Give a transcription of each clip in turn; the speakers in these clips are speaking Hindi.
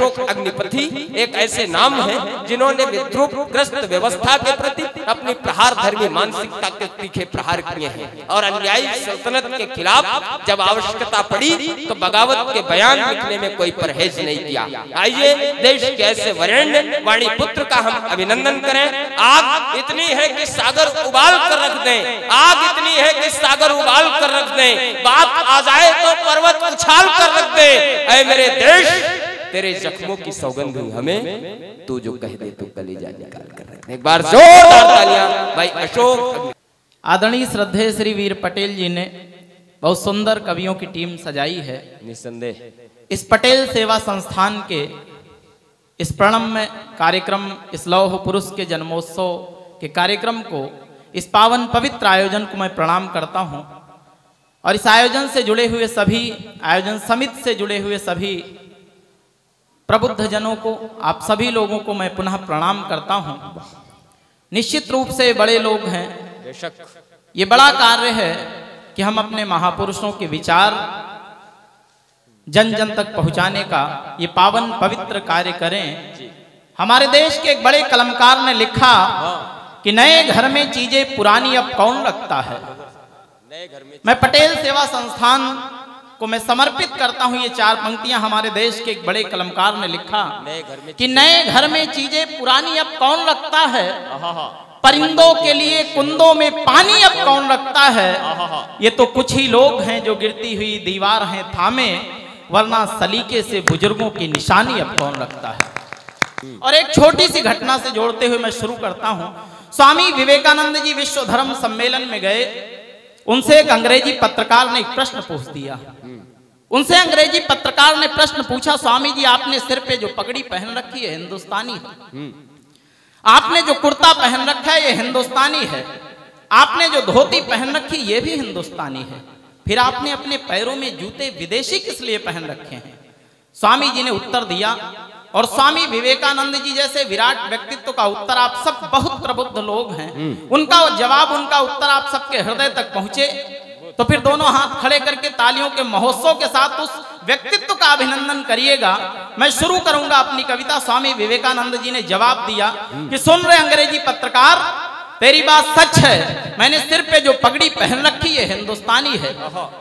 अशोक अग्निपथी एक ऐसे नाम है जिन्होंने विद्रूप ग्रस्त व्यवस्था के प्रति अपनी प्रहार धर्मी मानसिकता के तीखे प्रहार किए हैं। और अन्यायी सल्तनत के खिलाफ जब आवश्यकता पड़ी तो बगावत के बयान लिखने में कोई परहेज नहीं किया। आइए देश के ऐसे वरेण्य वाणी पुत्र का हम अभिनंदन करें। आग इतनी है कि सागर उबाल कर रख दें। आग इतनी है कि सागर उबाल कर रख दें। बात आ जाए तो पर्वत उछाल कर रख दे। मेरे देश तेरे जख्मों की सौगंध हुई हमें तू जो कह दे तू कलेजा निकाल कर एक बार जोरदार तालियाँ। भाई अशोक आदरणीय श्रद्धेय श्री वीर पटेल जी ने बहुत सुंदर कवियों की टीम सजाई है। निसंदेह। इस पटेल सेवा संस्थान के इस प्रणम्य कार्यक्रम इस लौह पुरुष के जन्मोत्सव के कार्यक्रम को इस पावन पवित्र आयोजन को मैं प्रणाम करता हूँ। और इस आयोजन से जुड़े हुए सभी आयोजन समिति से जुड़े हुए सभी प्रबुद्ध जनों को आप सभी लोगों को मैं पुनः प्रणाम करता हूँ। निश्चित रूप से बड़े लोग हैं। ये बड़ा कार्य है कि हम अपने महापुरुषों के विचार जन जन तक पहुँचाने का ये पावन पवित्र कार्य करें। हमारे देश के एक बड़े कलमकार ने लिखा कि नए घर में चीज़ें पुरानी अब कौन रखता है? मैं पटेल सेवा संस्थान को मैं समर्पित करता हूँ ये चार पंक्तियाँ हमारे देश के एक बड़े कलमकार ने लिखा। कि नए घर में चीज़ें पुरानी अब कौन रखता है? परिंदों के लिए कुंदों में पानी अब कौन रखता है? ये तो कुछ ही लोग हैं जो गिरती हुई दीवार हैं थामे वरना सलीके से बुज़ुर्गों की निशानी अब कौन रखता है? और एक छोटी सी घटना से जोड़ते हुए मैं शुरू करता हूँ। स्वामी विवेकानंद जी विश्व धर्म सम्मेलन में गए। उनसे एक अंग्रेज़ी पत्रकार ने एक प्रश्न पूछ दिया। उनसे अंग्रेज़ी पत्रकार ने प्रश्न पूछा स्वामी जी आपने सिर पे जो पगड़ी पहन रखी है, हिंदुस्तानी है? आपने जो कुर्ता पहन रखा है, ये हिंदुस्तानी है। आपने जो धोती पहन रखी, ये भी हिंदुस्तानी है। फिर आपने अपने पैरों में जूते विदेशी किस लिए पहन रखे हैं? स्वामी जी ने उत्तर दिया और स्वामी विवेकानंद जी जैसे विराट व्यक्तित्व का उत्तर आप सब बहुत प्रबुद्ध लोग हैं। उनका जवाब उनका उत्तर आप सबके हृदय तक पहुँचे। तो फिर दोनों हाथ खड़े करके तालियों के महोत्सव के साथ उस व्यक्तित्व का अभिनंदन करिएगा। मैं शुरू करूँगा अपनी कविता। स्वामी विवेकानंद जी ने जवाब दिया कि सुन रहे अंग्रेज़ी पत्रकार तेरी बात सच है। मैंने सिर पे जो पगड़ी पहन रखी है हिंदुस्तानी है।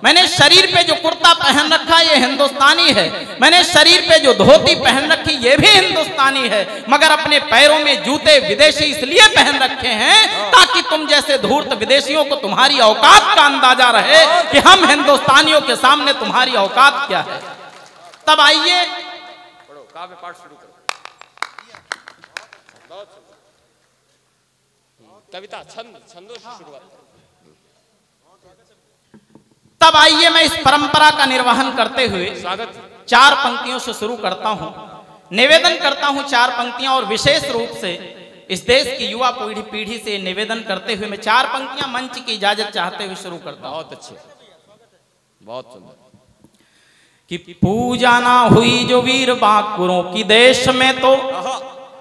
मैंने शरीर पे जो कुर्ता पहन रखा ये हिंदुस्तानी है। मैंने शरीर पे जो धोती पहन रखी ये भी हिंदुस्तानी है। मगर अपने पैरों में जूते विदेशी इसलिए पहन रखे हैं ताकि तुम जैसे धूर्त विदेशियों को तुम्हारी औकात का अंदाज़ा रहे कि हम हिंदुस्तानियों के सामने तुम्हारी औकात क्या है। तब आइए। काव्य पाठ शुरू कविता छंद छंदों से शुरुआत तब आइए मैं इस परंपरा का निर्वहन करते हुए स्वागत। चार पंक्तियों से शुरू करता हूँ। निवेदन करता हूँ चार पंक्तियाँ और विशेष रूप से इस देश की युवा पीढ़ी पीढ़ी से निवेदन करते हुए मैं चार पंक्तियाँ मंच की इजाज़त चाहते हुए शुरू करता हूँ। बहुत अच्छे बहुत सुंदर। कि पूजा ना हुई जो वीर बांकुरों की देश में तो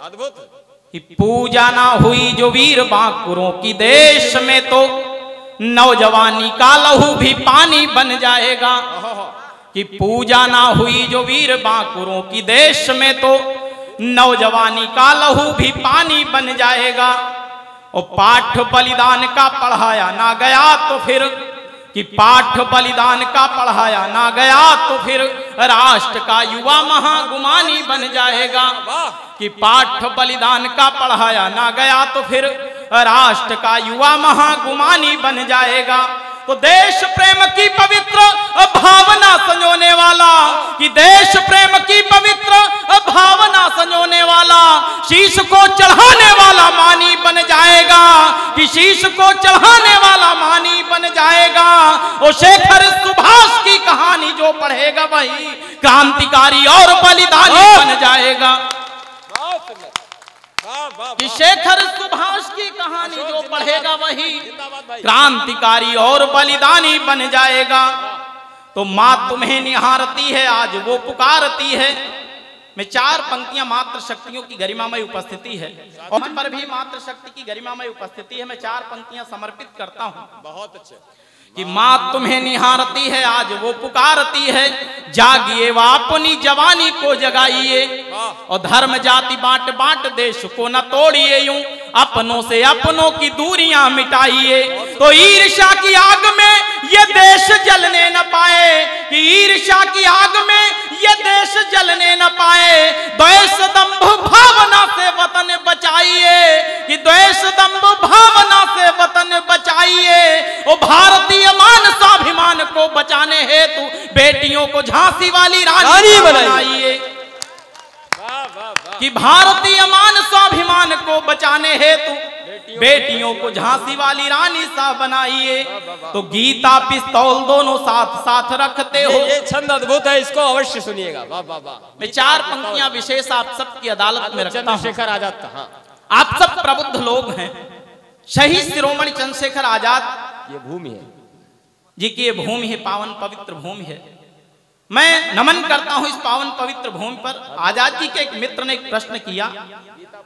अद्भुत। कि पूजा ना हुई जो वीर बांकुरों की देश में तो नौजवानी का लहू भी पानी बन जाएगा। कि पूजा ना हुई जो वीर बांकुरों की देश में तो नौजवानी का लहू भी पानी बन जाएगा। और पाठ बलिदान का पढ़ाया ना गया तो फिर, कि पाठ बलिदान का पढ़ाया ना गया तो फिर राष्ट्र का युवा महागुमानी बन जाएगा। कि पाठ बलिदान का पढ़ाया ना गया तो फिर राष्ट्र का युवा महागुमानी बन जाएगा। तो देश प्रेम की पवित्र भावना संजोने वाला कि देश प्रेम की पवित्र भावना संजोने वाला शीश को चढ़ाने वाला मानी बन जाएगा कि शीश को चढ़ाने वाला मानी बन जाएगा। और शेखर सुभाष की कहानी जो पढ़ेगा वही क्रांतिकारी और बलिदानी बन जाएगा बहुत सुंदर वाह वाह कि शेखर सुभाष की कहानी जो पढ़ेगा वही क्रांतिकारी और बलिदानी बन जाएगा। तो माँ तुम्हें निहारती है आज वो पुकारती है। में चार पंक्तियाँ मात्र शक्तियों की गरिमामय उपस्थिति है। और पर भी मात्र शक्ति की गरिमामय उपस्थिति है मैं चार पंक्तियाँ समर्पित करता हूँ। बहुत अच्छे। कि माँ तुम्हें निहारती है आज वो पुकारती है। जागिए व अपनी जवानी को जगाइए। और धर्म जाति बांट बांट देश को न तोड़िए यूँ। अपनों से अपनों की दूरियाँ मिटाइए। तो ईर्षा की आग में ये देश जलने न पाए। कि ईर्षा की आग में ये देश जलने न पाए। द्वेष दंभ भावना से वतन बचाइए। कि द्वेष दंभ भावना से वतन बचाइए। ओ भारतीय मान स्वाभिमान को बचाने हेतु बेटियों को झांसी वाली रानी। बनाइए। कि भारतीय मान स्वाभिमान को बचाने हेतु बेटियों को झांसी वाली रानी सा बनाइए। तो गीता पिस्तौल दोनों साथ साथ रखते हो। ये, छंद अद्भुत है इसको अवश्य सुनिएगा। वाह वाह वाह। मैं चार पंक्तियाँ विशेष आप सबकी अदालत में रखता हूँ। चंद्रशेखर आज़ाद का हाँ। आप सब प्रबुद्ध लोग हैं। शहीद शिरोमणि चंद्रशेखर आज़ाद। ये भूमि है। जी की ये भूमि है पावन पवित्र भूमि है। मैं नमन करता हूँ इस पावन पवित्र भूमि पर। आज़ाद जी के एक मित्र ने एक प्रश्न किया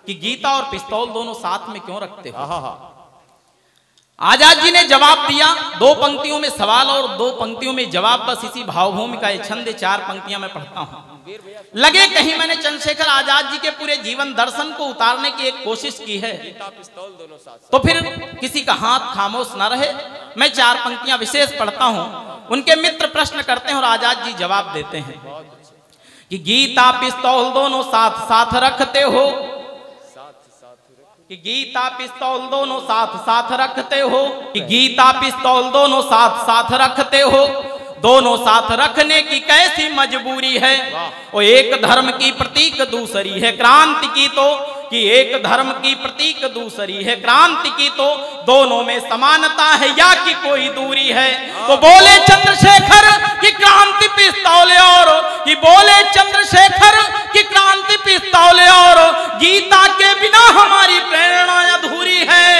कि गीता और पिस्तौल दोनों साथ में क्यों रखते हो? आज़ाद जी ने जवाब दिया दो पंक्तियों में सवाल और दो पंक्तियों में जवाब बस इसी भावभूमि का छंद चार पंक्तियाँ मैं पढ़ता हूँ। लगे कहीं मैंने चंद्रशेखर आज़ाद जी के पूरे जीवन दर्शन को उतारने की एक कोशिश की है तो फिर किसी का हाथ खामोश न रहे। मैं चार पंक्तियाँ विशेष पढ़ता हूँ। उनके मित्र प्रश्न करते हैं और आज़ाद जी जवाब देते हैं कि गीता पिस्तौल दोनों साथ साथ रखते हो। कि गीता पिस्तौल दोनों साथ साथ रखते हो। कि गीता पिस्तौल दोनों साथ साथ रखते हो। दोनों साथ रखने की कैसी मजबूरी है? वो एक धर्म की प्रतीक दूसरी है क्रांति की। तो कि एक धर्म की प्रतीक दूसरी है। क्रांति की तो दोनों में समानता है या कि कोई दूरी है? तो बोले चंद्रशेखर कि क्रांति पिस्तौले और कि बोले चंद्रशेखर कि क्रांति पिस्तौले और गीता के बिना हमारी प्रेरणा अधूरी है।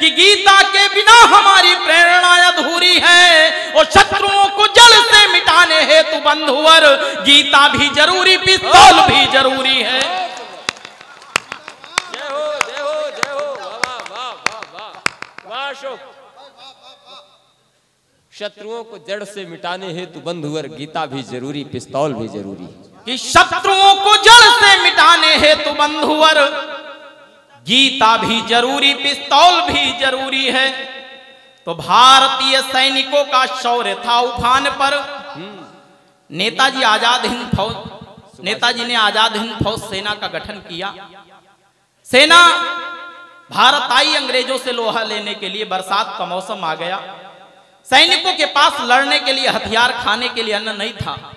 कि गीता के बिना हमारी प्रेरणा अधूरी है। और शत्रुओं को जल से मिटाने हेतु बंधुवर गीता भी ज़रूरी, पिस्तौल भी ज़रूरी है जय हो जय हो जय हो वाह वाह वाह वाह अशोक शत्रुओं को जड़ से मिटाने हेतु बंधुवर गीता भी ज़रूरी, पिस्तौल भी ज़रूरी। कि शत्रुओं को जड़ से मिटाने हेतु बंधुवर गीता भी ज़रूरी, पिस्तौल भी ज़रूरी है। तो भारतीय सैनिकों का शौर्य था उफान पर। नेताजी आज़ाद हिंद फौज, नेताजी ने आज़ाद हिंद फौज सेना का गठन किया। सेना भारत आई अंग्रेज़ों से लोहा लेने के लिए बरसात का मौसम आ गया। सैनिकों के पास लड़ने के लिए हथियार खाने के लिए अन्न नहीं था।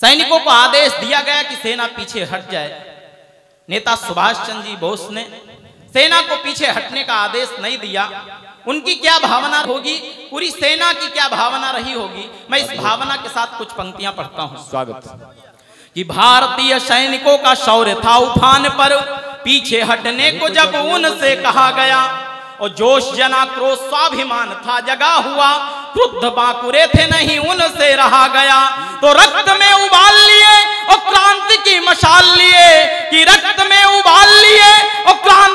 सैनिकों को आदेश दिया गया कि सेना पीछे हट जाए। नेता सुभाष चंद्र जी बोस ने सेना को पीछे हटने का आदेश नहीं दिया। उनकी क्या भावना होगी? पूरी सेना की क्या भावना रही होगी? मैं इस भावना के साथ कुछ पंक्तियाँ पढ़ता हूँ। स्वागत। कि भारतीय सैनिकों का शौर्य था उफान पर। पीछे हटने को जब उनसे कहा गया, और जोश जना क्रोध स्वाभिमान था, जगा हुआ, क्रुद्ध बाकुरे थे नहीं, उनसे रहा गया। तो रक्त में उबाल लिए, और क्रांति की मशाल लिए, कि रक्त में उबाल लिए, और क्रांति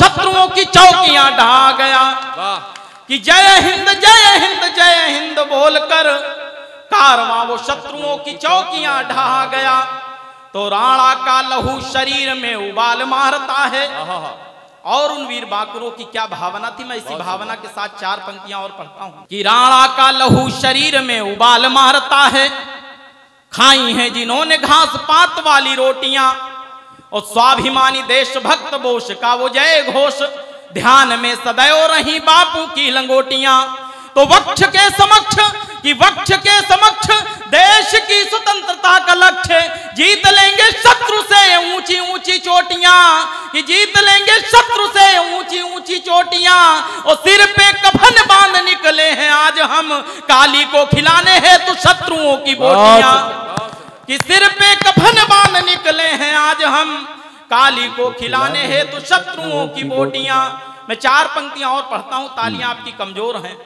शत्रुओं की चौकियाँ ढा गया। कि जय हिंद जय हिंद जय हिंद बोलकर कारवां वो शत्रुओं की चौकियाँ ढा गया। तो राणा का लहू शरीर में उबाल मारता है। और उन वीर बाकुरों की क्या भावना थी? मैं इसी भावना के साथ चार पंक्तियाँ और पढ़ता हूँ। कि राणा का लहू शरीर में उबाल मारता है। खाई हैं जिन्होंने घास पात वाली रोटियाँ। और स्वाभिमानी देशभक्त बोश का वो जय घोष, ध्यान में सदैव रही बापू की लंगोटियाँ। तो वक्ष के समक्ष, कि वक्ष के समक्ष, देश की स्वतंत्रता का लक्ष्य, जीत लेंगे शत्रु से ऊँची ऊँची चोटियाँ। कि जीत लेंगे शत्रु से ऊँची ऊँची चोटियाँ। और सिर पे कफन बाँध निकले हैं आज हम, काली को खिलाने हैं तो शत्रुओं की बोटियाँ। कि सिर पे कफन बाँध निकले हैं आज हम। काली को खिलाने हैं तो शत्रुओं की बोटियाँ। मैं चार पंक्तियाँ और पढ़ता हूँ तालियाँ आपकी कमज़ोर हैं।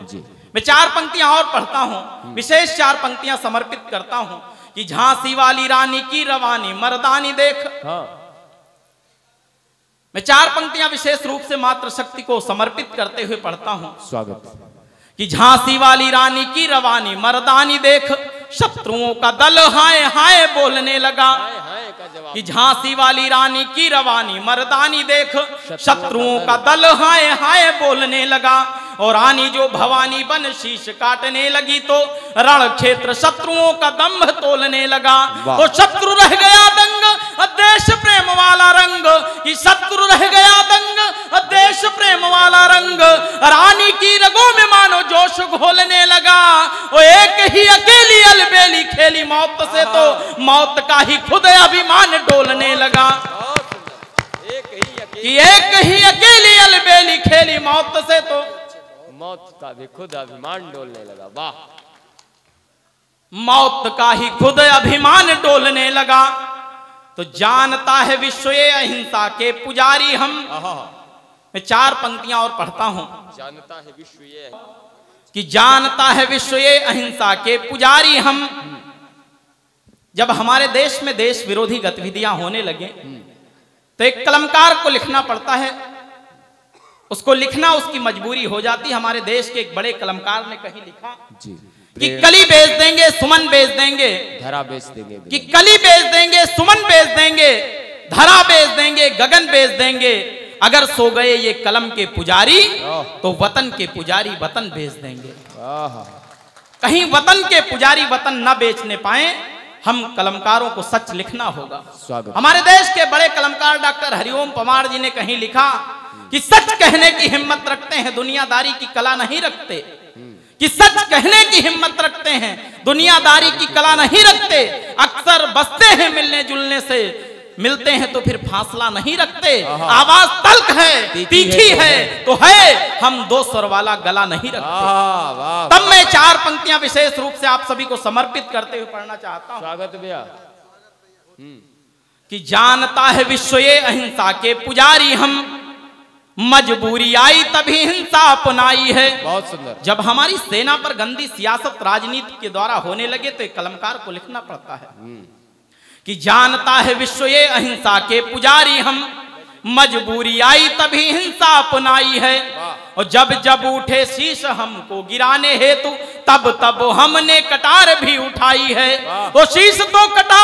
मैं चार पंक्तियाँ और पढ़ता हूँ विशेष चार पंक्तियाँ समर्पित करता हूँ कि झांसी वाली रानी की रवानी मर्दानी देख। हाँ। मैं चार पंक्तियाँ विशेष रूप से मात्र शक्ति को समर्पित करते हुए पढ़ता हूँ। स्वागत। कि झांसी वाली रानी की रवानी मर्दानी देख। शत्रुओं का दल हाय हाय बोलने लगा। का झांसी वाली रानी की रवानी मर्दानी देख। शत्रुओं का दल। हाय हाय बोलने लगा। और रानी जो भवानी बन शीश काटने लगी तो रण क्षेत्र शत्रुओं का दम्भ तोलने लगा। और तो शत्रु रह गया दंग। देश प्रेम वाला रंग कि शत्रु रह गया दंग। देश प्रेम वाला रंग रानी की रगों में मानो जोश घोलने लगा। वो एक ही अकेली अलबेली खेली मौत से तो मौत का ही खुद अभिमान डोलने लगा। कि एक ही अकेली अलबेली खेली मौत से तो मौत का भी खुद अभिमान डोलने लगा। वाह। मौत का ही खुद अभिमान डोलने लगा। तो जानता है विश्व अहिंसा के पुजारी हम। मैं चार पंक्तियाँ और पढ़ता हूँ। जानता है विश्व ये कि जानता है विश्व ये अहिंसा के पुजारी हम। जब हमारे देश में देश विरोधी गतिविधियाँ होने लगे तो एक कलमकार को लिखना पड़ता है। उसको लिखना उसकी मजबूरी हो जाती। हमारे देश के एक बड़े कलमकार ने कहीं लिखा जी। कि कली बेच देंगे सुमन बेच देंगे। धरा बेच देंगे कि कली बेच देंगे सुमन बेच देंगे धरा बेच देंगे गगन बेच देंगे। अगर सो गए ये कलम के पुजारी तो वतन के पुजारी वतन बेच देंगे। कहीं वतन के पुजारी वतन न बेचने पाए हम कलमकारों को सच लिखना होगा। स्वागत। हमारे देश के बड़े कलमकार डॉक्टर हरिओम पवार जी ने कहीं लिखा कि सच कहने की हिम्मत रखते हैं दुनियादारी की कला नहीं रखते। कि सच कहने की हिम्मत रखते हैं। दुनियादारी की कला नहीं रखते। अक्सर बसते हैं मिलने जुलने से। मिलते हैं तो फिर फासला नहीं रखते। आवाज़ तल्क है तीखी तीखी है। तो है हम दो स्वर वाला गला नहीं रखते। तब मैं चार पंक्तियाँ विशेष रूप से आप सभी को समर्पित करते हुए पढ़ना चाहता हूँ। स्वागत भैया। कि जानता है विश्व ये अहिंसा के पुजारी हम। मजबूरी आई तभी हिंसा अपनाई है। बहुत सुंदर। जब हमारी सेना पर गंदी सियासत राजनीति के द्वारा होने लगे तो एक कलमकार को लिखना पड़ता है कि जानता है विश्व ये अहिंसा के पुजारी हम। मजबूरी आई तभी हिंसा अपनाई है। और जब जब उठे शीश हमको गिराने हेतु तब तब हमने कटार भी उठाई है। वो शीश तो कटा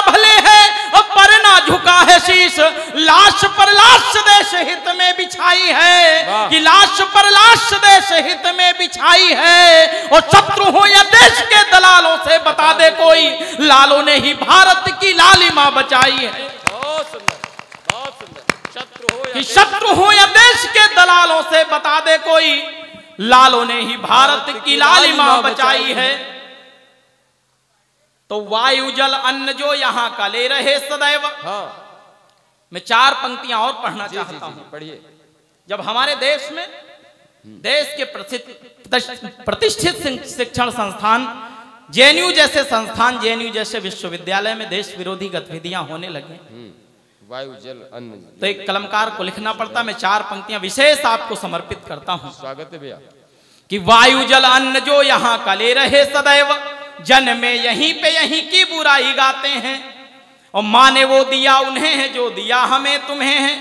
बिछाई है कि लाश पर लाश देश हित में बिछाई है और शत्रु हो या देश के दलालों से बता दे कोई लालों ने ही भारत की लालिमा बचाई है। बहुत सुंदर बहुत सुंदर। शत्रु हो कि शत्रु हो या देश के दलालों से बता दे कोई लालों ने ही भारत की लालिमा बचाई है। तो वायु जल अन्न जो यहाँ का ले रहे सदैव हाँ। मैं चार पंक्तियाँ और पढ़ना जी चाहता हूँ। पढ़िए। जब हमारे देश में देश के प्रसिद्ध प्रतिष्ठित शिक्षण संस्थान जेएनयू जैसे संस्थान जेएनयू जैसे विश्वविद्यालय में देश विरोधी गतिविधियाँ होने लगे। वायु जल अन्न। तो एक कलमकार को लिखना पड़ता मैं चार पंक्तियाँ विशेष आपको समर्पित करता हूँ। स्वागत है भैया। कि वायु जल अन्न जो यहाँ का ले रहे सदैव जन में यहीं पे यहीं की बुराई गाते हैं। और माँ ने वो दिया उन्हें है, जो दिया हमें तुम्हें है।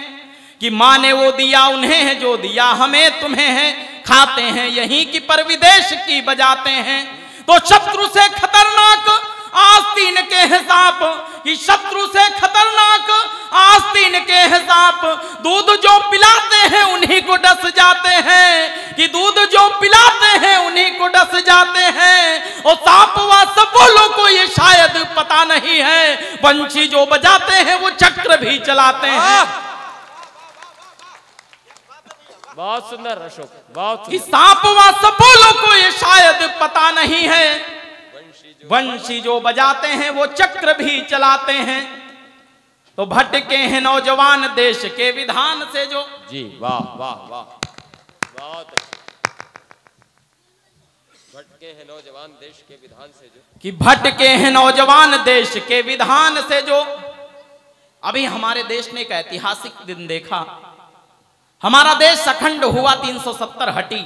कि माँ ने वो दिया उन्हें है, जो दिया हमें तुम्हें है। खाते हैं यहीं की पर विदेश की बजाते हैं। तो शत्रु से खतरनाक आस्तीन के हिसाब कि शत्रु से खतरनाक आस्तीन के हिसाब। दूध जो पिलाते हैं उन्हीं को डस जाते हैं। कि दूध जो पिलाते हैं उन्हीं को डस जाते हैं। और सांप व सबोलों को ये शायद पता नहीं है। पंछी जो बजाते हैं वो चक्र भी चलाते हैं। बहुत सुंदर अशोक बहुत सांप व सबोलों को ये शायद पता नहीं है। वंशी जो बजाते हैं वो चक्र भी चलाते हैं। तो भटके हैं नौजवान देश के विधान से जो। जी वाह वाह वाह। बहुत भटके हैं नौजवान देश के विधान से जो। कि भटके हैं नौजवान देश के विधान से जो। अभी हमारे देश ने एक ऐतिहासिक दिन देखा। हमारा देश अखंड हुआ 370 हटी।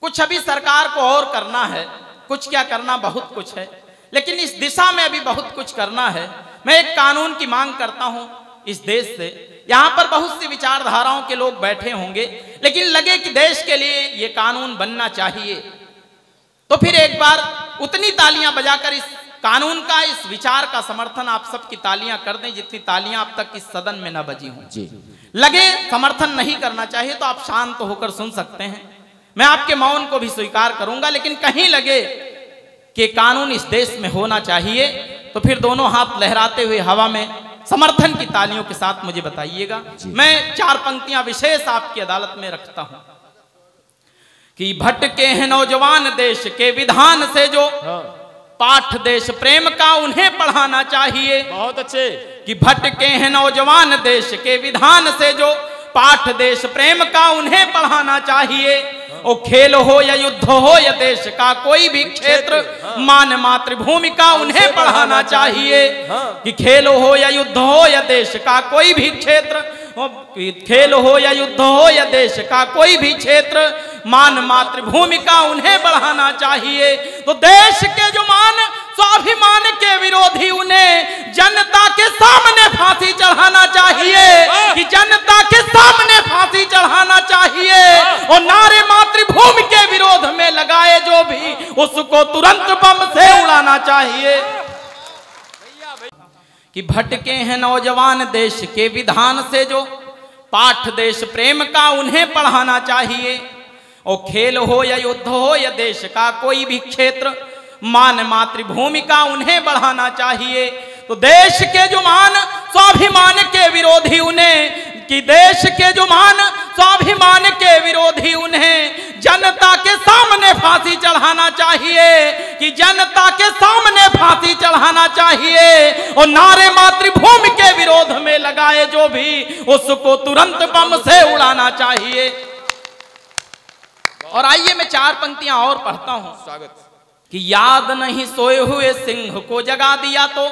कुछ अभी सरकार को और करना है। कुछ क्या करना बहुत कुछ है। लेकिन इस दिशा में अभी बहुत कुछ करना है। मैं एक कानून की मांग करता हूँ इस देश से। यहाँ पर बहुत सी विचारधाराओं के लोग बैठे होंगे लेकिन लगे कि देश के लिए ये कानून बनना चाहिए। तो फिर एक बार उतनी तालियाँ बजाकर इस कानून का इस विचार का समर्थन आप सबकी तालियाँ कर दें जितनी तालियाँ अब तक इस सदन में न बजी हों। लगे समर्थन नहीं करना चाहिए तो आप शांत होकर सुन सकते हैं। मैं आपके मौन को भी स्वीकार करूँगा लेकिन कहीं लगे कि कानून इस देश में होना चाहिए तो फिर दोनों हाथ लहराते हुए हवा में समर्थन की तालियों के साथ मुझे बताइएगा। मैं चार पंक्तियाँ विशेष आपकी अदालत में रखता हूँ कि भटके हैं नौजवान देश के विधान से जो पाठ देश प्रेम का उन्हें पढ़ाना चाहिए। बहुत अच्छे। कि भटके हैं नौजवान देश के विधान से जो पाठ देश प्रेम का उन्हें पढ़ाना चाहिए। ओ खेल हो या युद्ध हो या देश का कोई भी क्षेत्र मान मातृभूमि का उन्हें पढ़ाना चाहिए। कि खेल हो या युद्ध हो या देश का कोई भी क्षेत्र खेल हो या युद्ध हो या देश का कोई भी क्षेत्र मान मातृभूमि का उन्हें बढ़ाना चाहिए। तो देश के जो मान स्वाभिमान के विरोधी उन्हें उसको तुरंत बम से उड़ाना चाहिए। कि भटके हैं नौजवान देश के विधान से जो, पाठ देश प्रेम का उन्हें पढ़ाना चाहिए। और खेल हो या युद्ध हो या देश का कोई भी क्षेत्र, मान मातृभूमि का उन्हें बढ़ाना चाहिए। तो देश के जो मान स्वाभिमान के विरोधी उन्हें, कि देश के जो मान स्वाभिमान के विरोधी उन्हें जनता के सामने फांसी चढ़ाना चाहिए कि जनता के सामने फांसी चढ़ाना चाहिए और नारे मातृभूमि के विरोध में लगाए जो भी उसको तुरंत बम से उड़ाना चाहिए। और आइए मैं चार पंक्तियाँ और पढ़ता हूँ। स्वागत। कि याद नहीं सोए हुए सिंह को जगा दिया तो।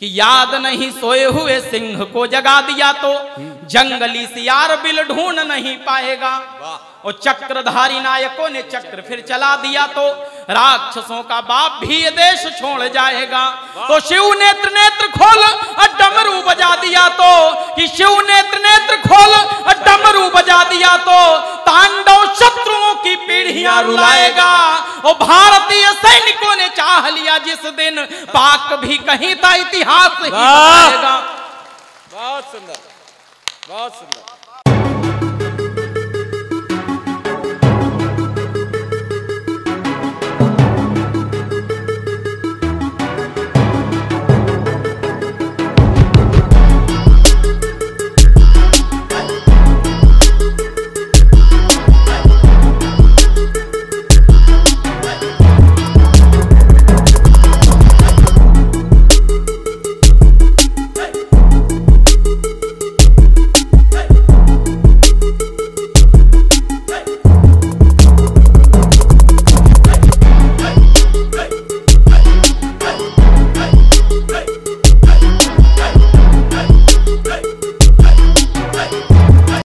कि याद नहीं सोए हुए सिंह को जगा दिया तो। जंगली सियार बिल ढूंढ नहीं पाएगा। और चक्रधारी नायकों ने चक्र फिर चला दिया तो राक्षसों का बाप भी ये देश छोड़ जाएगा। तो शिव नेत्र नेत्र खोल और डमरू बजा दिया तो कि शिव नेत्र नेत्र खोल और डमरू बजा दिया तो तांडव शत्रुओं की पीढ़ियाँ रुलाएगा। और भारतीय सैनिकों ने चाह लिया जिस दिन पाक भी कहीं था इतिहास ही बताएगा। बहुत सुंदर। बहुत सुंदर